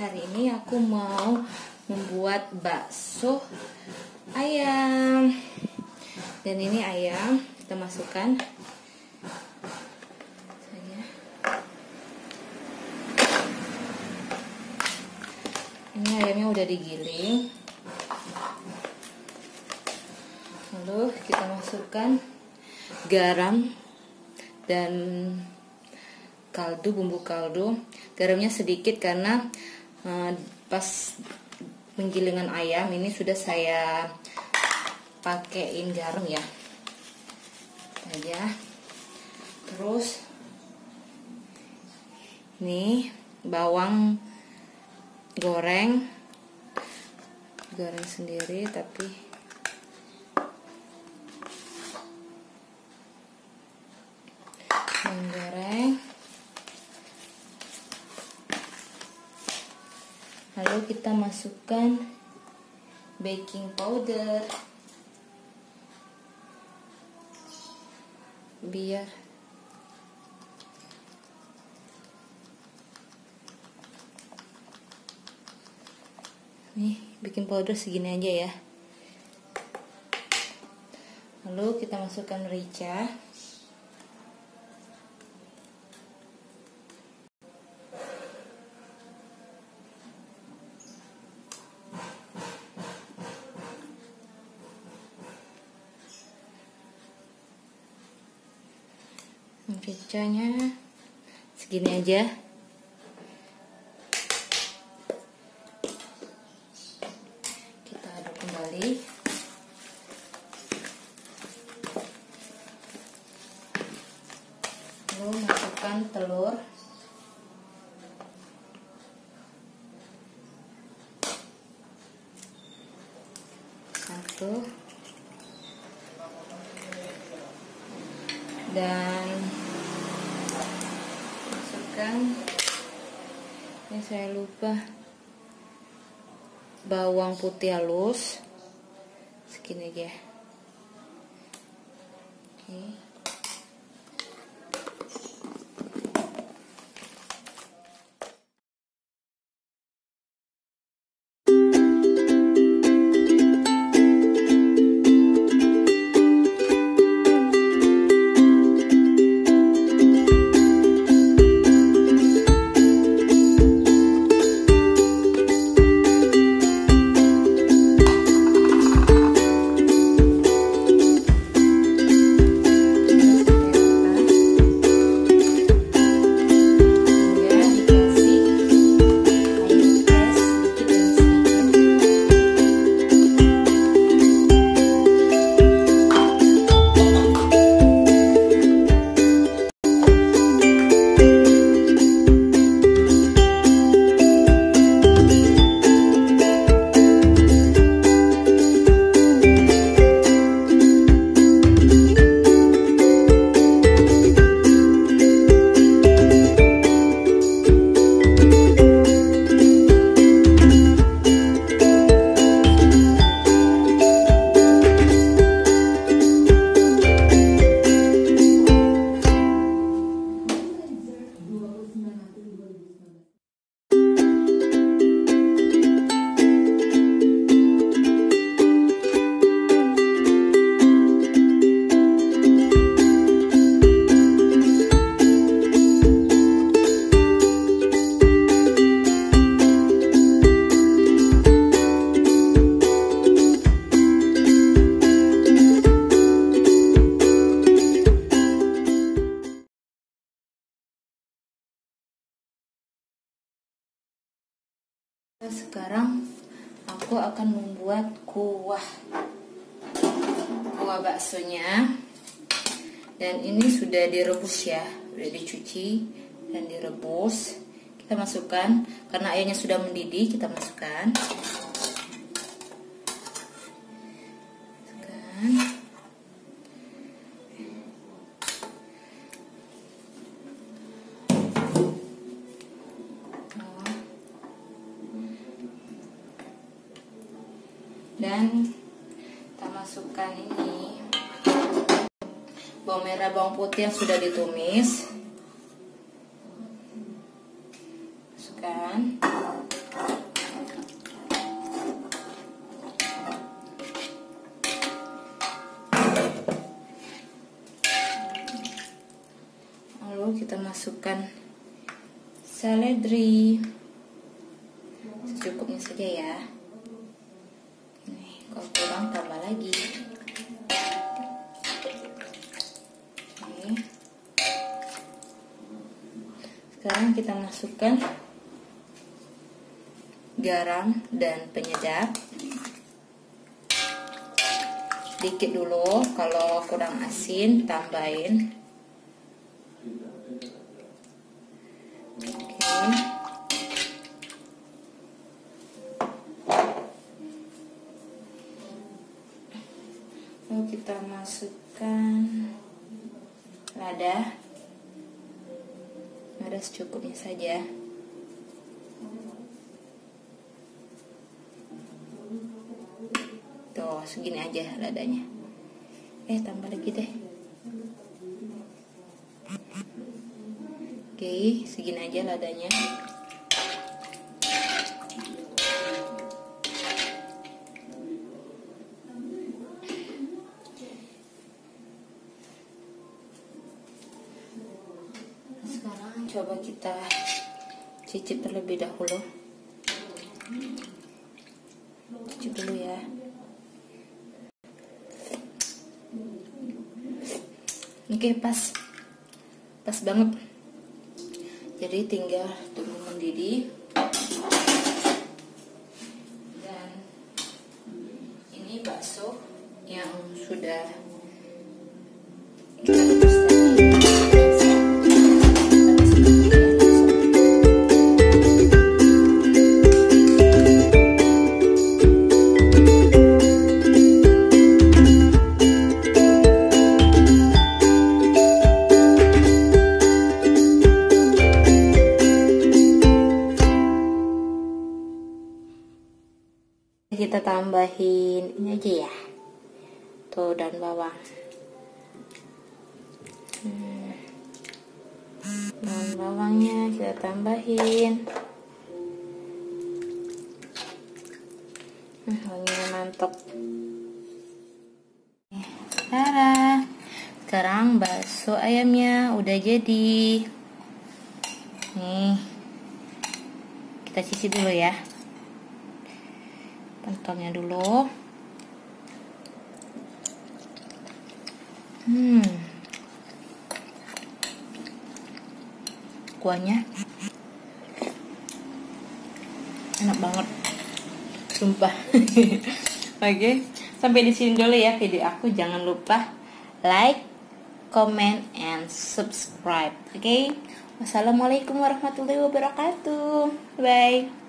hari ini aku mau membuat bakso ayam. Dan ini ayam kita masukkan. Ini ayamnya udah digiling. Lalu kita masukkan garam dan kaldu bumbu kaldu. Garamnya sedikit karena pas penggilingan ayam ini sudah saya pakaiin garam ya. Aja. Terus nih bawang goreng. Goreng sendiri tapi menggoreng lalu kita masukkan baking powder. Biar nih baking powder segini aja ya. Lalu kita masukkan merica mericanya segini aja. Kita aduk kembali. Lalu masukkan telur. Satu. Dan masukkan ini saya lupa. Bawang putih halus. Segini aja. Oke sekarang aku akan membuat kuah. Kuah baksonya. Dan ini sudah direbus ya. Sudah dicuci dan direbus. Kita masukkan. Karena airnya sudah mendidih kita masukkan dan kita masukkan ini bawang merah, bawang putih yang sudah ditumis. Masukkan. Lalu kita masukkan seledri secukupnya saja ya kurang tambah lagi. Sekarang kita masukkan garam dan penyedap. Sedikit dulu kalau kurang asin tambahin. Oke lalu kita masukkan lada lada secukupnya saja. Tuh segini aja ladanya eh tambah lagi deh. Oke segini aja ladanya coba kita cicip terlebih dahulu. Cicip dulu ya. Oke pas. Pas banget. Jadi tinggal tunggu mendidih. Dan Ini bakso Yang sudah kita tambahin ini aja ya. Tuh dan bawang. Hmm. dan bawangnya kita tambahin. Hmm, mantap Tara. Sekarang bakso ayamnya udah jadi. Nih. Kita cicip dulu ya pentolnya dulu. Hmm. Kuahnya. Enak banget. Sumpah. Oke sampai di sini dulu ya video aku. Jangan lupa like comment and subscribe. Oke wassalamualaikum warahmatullahi wabarakatuh. Bye